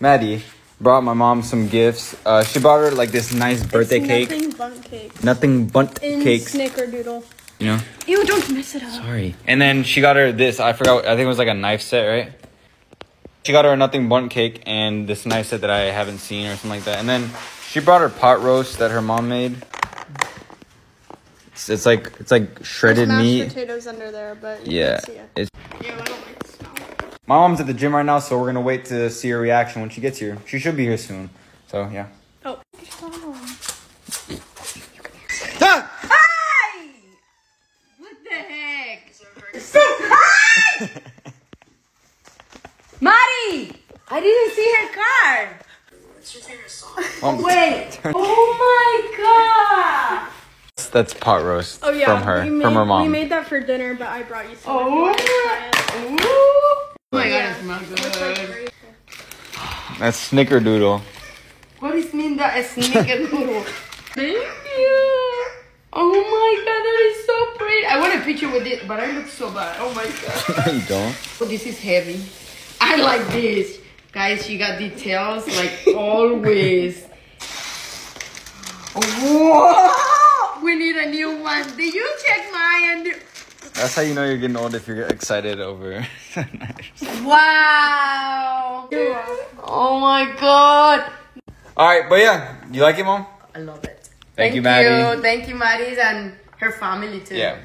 Maddy brought my mom some gifts. Uh, she brought her like this nice birthday it's cake. Nothing Bundt cake. Nothing Bundt In cakes. Snickerdoodle. You know. Ew, don't mess it up. Sorry. And then she got her this. I forgot. I think it was like a knife set, right? She got her a Nothing Bundt cake and this knife set that I haven't seen or something like that. And then she brought her pot roast that her mom made. It's, it's like it's like shredded There's mashed meat. potatoes under there, but you Yeah. can't see it. It's, Yeah, I don't like the smell. My mom's at the gym right now, so we're gonna wait to see her reaction when she gets here. She should be here soon. So yeah. Oh. Ah! What the heck? Mari! I didn't see her card. Mom, Wait. Oh my god. that's, that's pot roast Oh yeah, from her, made, from her mom. We made that for dinner, but I brought you some. Oh. Oh my god, it smells good. That's snickerdoodle. What is mean that a snickerdoodle? Thank you. Oh my god, that is so pretty. I want a picture with it, but I look so bad. Oh my god. you don't. Oh, this is heavy. I like this. Guys, you got details like always. Whoa! We need a new one. Did you check mine? That's how you know you're getting old if you're excited over. Wow! Oh my god! All right, but yeah, you like it, mom? I love it. Thank you, Maddy. Thank you, Maddy, and her family too. Yeah.